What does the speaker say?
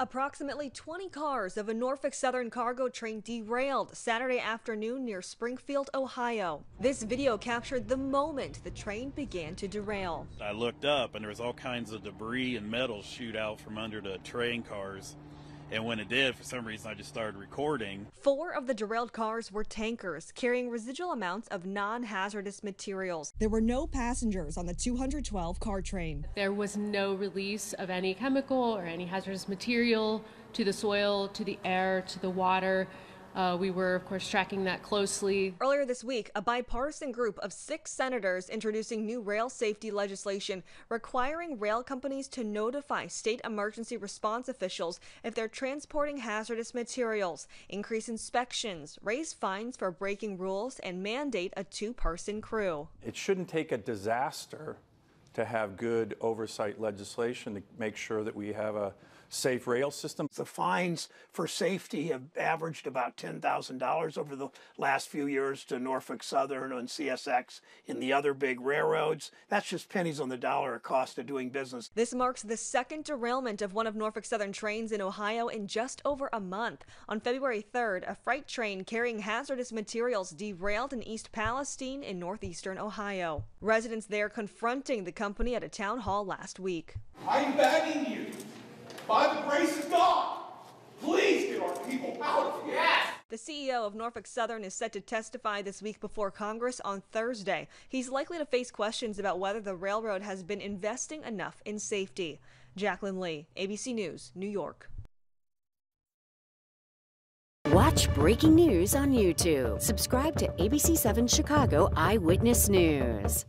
Approximately 20 cars of a Norfolk Southern cargo train derailed Saturday afternoon near Springfield, Ohio. This video captured the moment the train began to derail. I looked up and there was all kinds of debris and metal shoot out from under the train cars. And when it did, for some reason, I just started recording. Four of the derailed cars were tankers carrying residual amounts of non hazardous materials. There were no passengers on the 212 car train. There was no release of any chemical or any hazardous material to the soil, to the air, to the water. Uh, we were, of course, tracking that closely. Earlier this week, a bipartisan group of six senators introducing new rail safety legislation requiring rail companies to notify state emergency response officials if they're transporting hazardous materials, increase inspections, raise fines for breaking rules, and mandate a two person crew. It shouldn't take a disaster to have good oversight legislation to make sure that we have a safe rail system. The fines for safety have averaged about $10,000 over the last few years to Norfolk Southern and CSX and the other big railroads. That's just pennies on the dollar of cost of doing business. This marks the second derailment of one of Norfolk Southern trains in Ohio in just over a month. On February 3rd, a freight train carrying hazardous materials derailed in East Palestine in northeastern Ohio. Residents there confronting the company at a town hall last week. I'm begging you by the grace of God, please get our people out of here. Yes. The CEO of Norfolk Southern is set to testify this week before Congress on Thursday. He's likely to face questions about whether the railroad has been investing enough in safety. Jacqueline Lee, ABC News, New York. Watch breaking news on YouTube. Subscribe to ABC7 Chicago Eyewitness News.